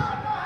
Come on, come on.